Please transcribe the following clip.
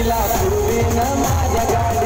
दिला पूरी न माझ्या गाडी